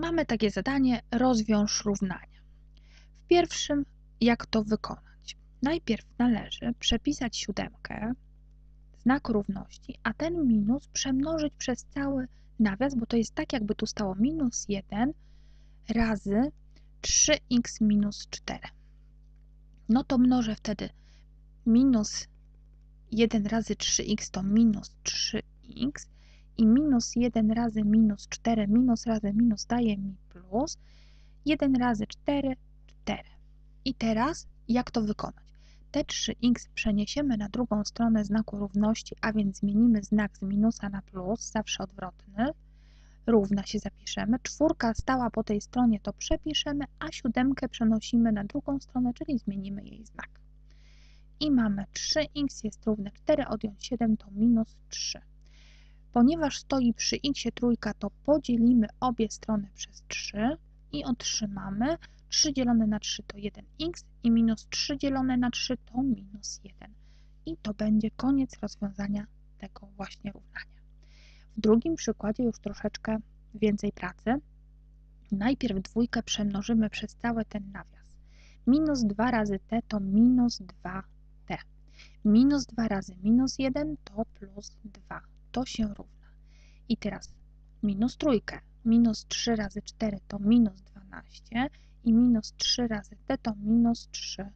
mamy takie zadanie rozwiąż równania. W pierwszym jak to wykonać? Najpierw należy przepisać siódemkę, znak równości, a ten minus przemnożyć przez cały nawias, bo to jest tak jakby tu stało minus 1 razy 3x minus 4. No to mnożę wtedy minus 1 razy 3x to minus 3x i minus 1 razy minus 4 minus razy minus daje mi plus 1 razy 4, 4. I teraz jak to wykonać? Te 3x przeniesiemy na drugą stronę znaku równości, a więc zmienimy znak z minusa na plus, zawsze odwrotny. Równa się zapiszemy. Czwórka stała po tej stronie, to przepiszemy, a siódemkę przenosimy na drugą stronę, czyli zmienimy jej znak. I mamy 3x jest równe 4, odjąć 7 to minus 3. Ponieważ stoi przy x trójka, to podzielimy obie strony przez 3 i otrzymamy 3 dzielone na 3 to 1x i minus 3 dzielone na 3 to minus 1. I to będzie koniec rozwiązania tego właśnie równania. W drugim przykładzie już troszeczkę więcej pracy. Najpierw dwójkę przemnożymy przez cały ten nawias. Minus 2 razy t to minus 2t. Minus 2 razy minus 1 to plus 2. To się równa. I teraz minus trójkę. Minus 3 razy 4 to minus 12 i minus 3 razy t to minus 3t.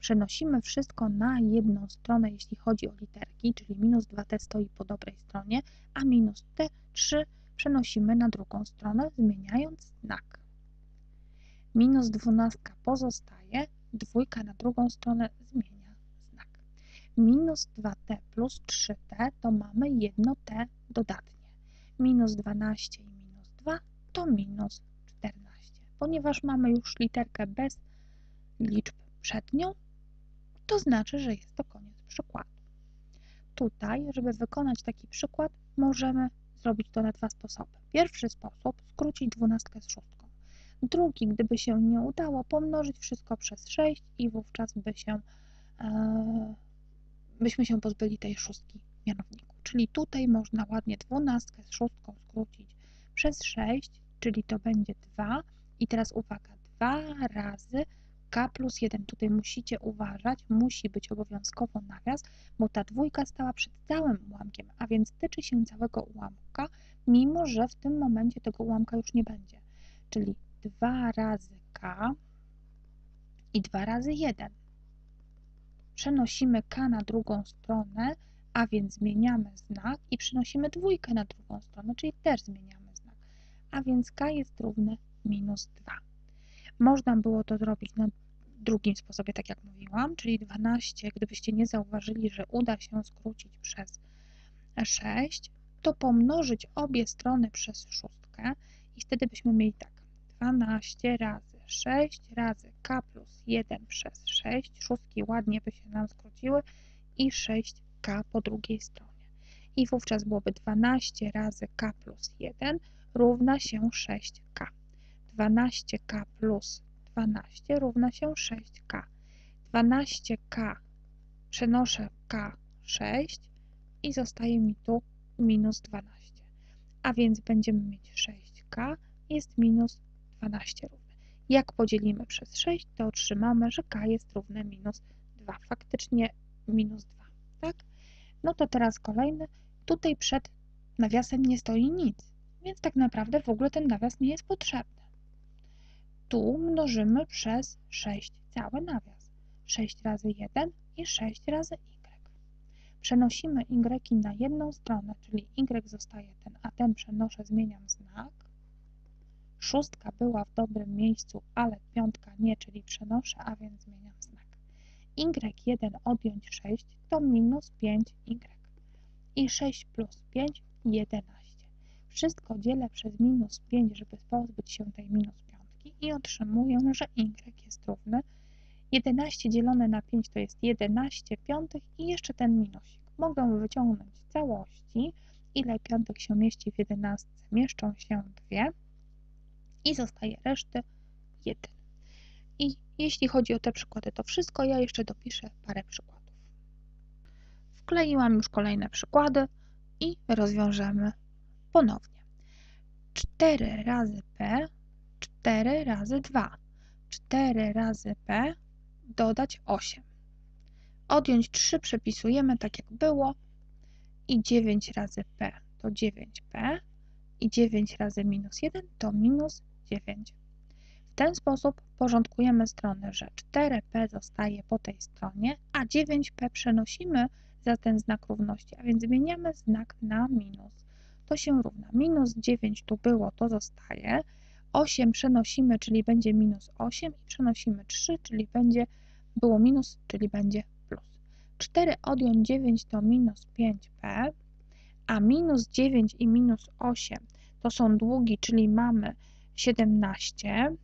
Przenosimy wszystko na jedną stronę, jeśli chodzi o literki, czyli minus 2t stoi po dobrej stronie, a minus t3 przenosimy na drugą stronę, zmieniając znak. Minus 12 pozostaje, dwójka na drugą stronę zmienia. Minus 2t plus 3t to mamy jedno t dodatnie. Minus 12 i minus 2 to minus Ponieważ mamy już literkę bez liczb przed nią, to znaczy, że jest to koniec przykładu. Tutaj, żeby wykonać taki przykład, możemy zrobić to na dwa sposoby. Pierwszy sposób, skrócić dwunastkę z szóstką. Drugi, gdyby się nie udało, pomnożyć wszystko przez 6 i wówczas by się, e, byśmy się pozbyli tej szóstki mianowniku. Czyli tutaj można ładnie dwunastkę z szóstką skrócić przez 6, czyli to będzie 2, i teraz uwaga, 2 razy k plus 1. Tutaj musicie uważać, musi być obowiązkowo nawias, bo ta dwójka stała przed całym ułamkiem, a więc tyczy się całego ułamka, mimo że w tym momencie tego ułamka już nie będzie. Czyli 2 razy k i 2 razy 1. Przenosimy k na drugą stronę, a więc zmieniamy znak i przenosimy dwójkę na drugą stronę, czyli też zmieniamy znak. A więc k jest równe minus 2. Można było to zrobić na drugim sposobie, tak jak mówiłam, czyli 12, gdybyście nie zauważyli, że uda się skrócić przez 6, to pomnożyć obie strony przez szóstkę i wtedy byśmy mieli tak 12 razy 6 razy k plus 1 przez 6, szóstki ładnie by się nam skróciły i 6k po drugiej stronie. I wówczas byłoby 12 razy k plus 1 równa się 6k. 12k plus 12 równa się 6k. 12k przenoszę k6 i zostaje mi tu minus 12. A więc będziemy mieć 6k jest minus 12 równe. Jak podzielimy przez 6, to otrzymamy, że k jest równe minus 2. Faktycznie minus 2, tak? No to teraz kolejny. Tutaj przed nawiasem nie stoi nic, więc tak naprawdę w ogóle ten nawias nie jest potrzebny tu mnożymy przez 6 cały nawias. 6 razy 1 i 6 razy y. Przenosimy y na jedną stronę, czyli y zostaje ten, a ten przenoszę, zmieniam znak. Szóstka była w dobrym miejscu, ale piątka nie, czyli przenoszę, a więc zmieniam znak. y1 odjąć 6 to minus 5y. I 6 plus 5, 11. Wszystko dzielę przez minus 5, żeby pozbyć się tej minus i otrzymuję, że y jest równy 11 dzielone na 5 to jest 11 piątych i jeszcze ten minusik. Mogę wyciągnąć całości, ile piątek się mieści w 11, mieszczą się dwie i zostaje reszty 1. I jeśli chodzi o te przykłady, to wszystko. Ja jeszcze dopiszę parę przykładów. Wkleiłam już kolejne przykłady i rozwiążemy ponownie. 4 razy p, 4 razy 2. 4 razy p, dodać 8. Odjąć 3 przepisujemy tak jak było i 9 razy p to 9p i 9 razy minus 1 to minus 9. W ten sposób porządkujemy strony, że 4p zostaje po tej stronie, a 9p przenosimy za ten znak równości, a więc zmieniamy znak na minus. To się równa. Minus 9 tu było, to zostaje. 8 przenosimy, czyli będzie minus 8 i przenosimy 3, czyli będzie było minus, czyli będzie plus. 4 odjąć 9 to minus 5p, a minus 9 i minus 8 to są długi, czyli mamy 17,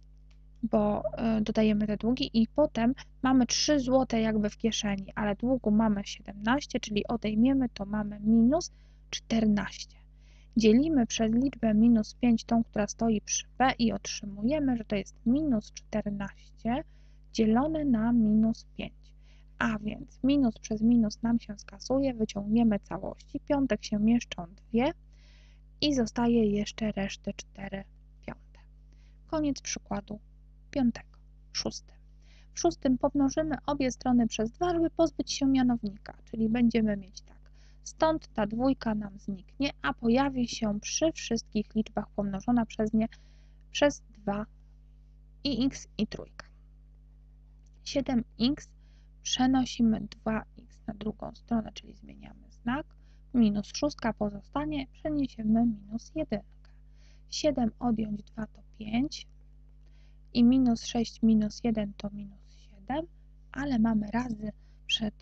bo e, dodajemy te długi i potem mamy 3 zł jakby w kieszeni, ale długu mamy 17, czyli odejmiemy, to mamy minus 14. Dzielimy przez liczbę minus 5 tą, która stoi przy b i otrzymujemy, że to jest minus 14 dzielone na minus 5. A więc minus przez minus nam się skasuje, wyciągniemy całości, piątek się mieszczą dwie i zostaje jeszcze resztę 4 piąte. Koniec przykładu piątego. Szósty. W szóstym pomnożymy obie strony przez 2, żeby pozbyć się mianownika, czyli będziemy mieć tak. Stąd ta dwójka nam zniknie, a pojawi się przy wszystkich liczbach pomnożona przez nie przez 2 i x i trójka. 7x przenosimy 2x na drugą stronę, czyli zmieniamy znak. Minus 6 pozostanie, przeniesiemy minus 1. 7 odjąć 2 to 5 i minus 6 minus 1 to minus 7, ale mamy razy przed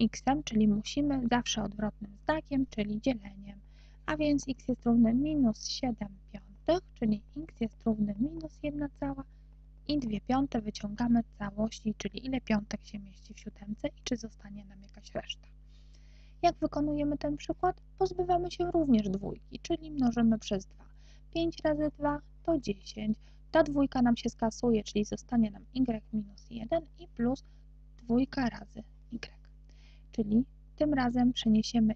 x, czyli musimy zawsze odwrotnym znakiem, czyli dzieleniem. A więc x jest równy minus 7 piątych, czyli x jest równy minus 1 cała i 2 piąte wyciągamy całości, czyli ile piątek się mieści w siódemce i czy zostanie nam jakaś reszta. Jak wykonujemy ten przykład? Pozbywamy się również dwójki, czyli mnożymy przez 2. 5 razy 2 to 10. Ta dwójka nam się skasuje, czyli zostanie nam y minus 1 i plus dwójka razy y. Czyli tym razem przeniesiemy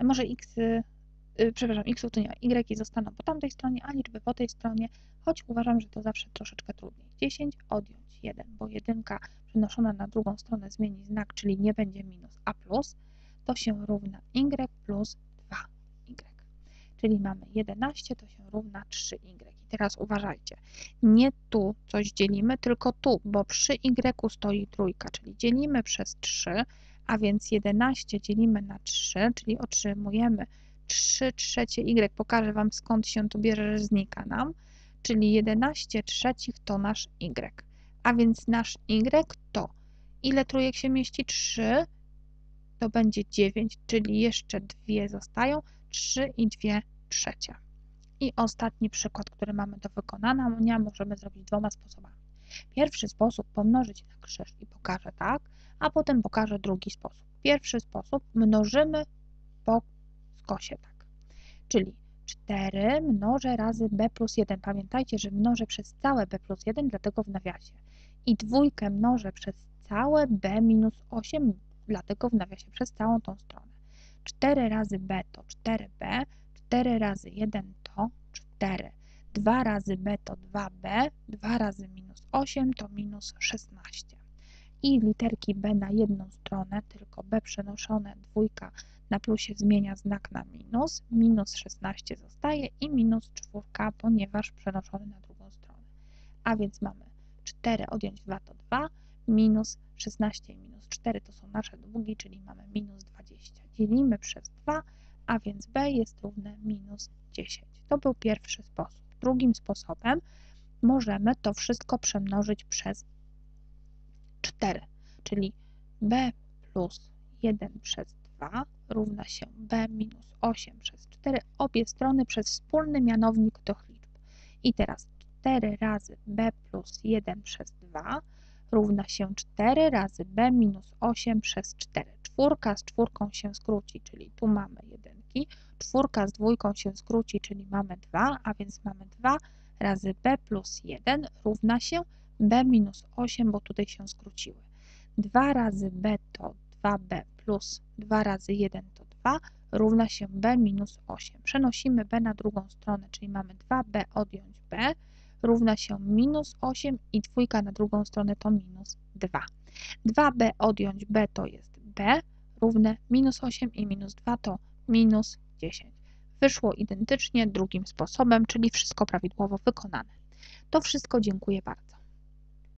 y, może x, yy, przepraszam, x to nie y zostaną po tamtej stronie, a liczby po tej stronie, choć uważam, że to zawsze troszeczkę trudniej. 10 odjąć 1, bo jedynka przenoszona na drugą stronę zmieni znak, czyli nie będzie minus, a plus, to się równa y plus 2y. Czyli mamy 11, to się równa 3y. I teraz uważajcie, nie tu coś dzielimy, tylko tu, bo przy y stoi trójka, czyli dzielimy przez 3, a więc 11 dzielimy na 3, czyli otrzymujemy 3 trzecie y. Pokażę Wam skąd się tu bierze, że znika nam, czyli 11 trzecich to nasz y. A więc nasz y to ile trójek się mieści? 3 to będzie 9, czyli jeszcze dwie zostają, 3 i 2 trzecie. I ostatni przykład, który mamy do wykonania, możemy zrobić dwoma sposobami. Pierwszy sposób pomnożyć na krzyż i pokażę tak, a potem pokażę drugi sposób. Pierwszy sposób mnożymy po skosie tak, czyli 4 mnożę razy b plus 1. Pamiętajcie, że mnożę przez całe b plus 1, dlatego w nawiasie. I dwójkę mnożę przez całe b minus 8, dlatego w nawiasie przez całą tą stronę. 4 razy b to 4b, 4 razy 1 to 4. 2 razy b to 2b, 2 razy minus 8 to minus 16. I literki b na jedną stronę, tylko b przenoszone, dwójka na plusie zmienia znak na minus, minus 16 zostaje i minus 4, ponieważ przenoszony na drugą stronę. A więc mamy 4 odjąć 2 to 2, minus 16 i minus 4 to są nasze długi, czyli mamy minus 20. Dzielimy przez 2, a więc b jest równe minus 10. To był pierwszy sposób. Drugim sposobem możemy to wszystko przemnożyć przez 4, czyli b plus 1 przez 2 równa się b minus 8 przez 4, obie strony przez wspólny mianownik tych liczb. I teraz 4 razy b plus 1 przez 2 równa się 4 razy b minus 8 przez 4. Czwórka z czwórką się skróci, czyli tu mamy jedynki. Czwórka z dwójką się skróci, czyli mamy 2, a więc mamy 2 razy b plus 1 równa się b minus 8, bo tutaj się skróciły. 2 razy b to 2b plus 2 razy 1 to 2 równa się b minus 8. Przenosimy b na drugą stronę, czyli mamy 2b odjąć b równa się minus 8 i dwójka na drugą stronę to minus 2. 2b odjąć b to jest b równe minus 8 i minus 2 to minus 10. Wyszło identycznie drugim sposobem, czyli wszystko prawidłowo wykonane. To wszystko, dziękuję bardzo.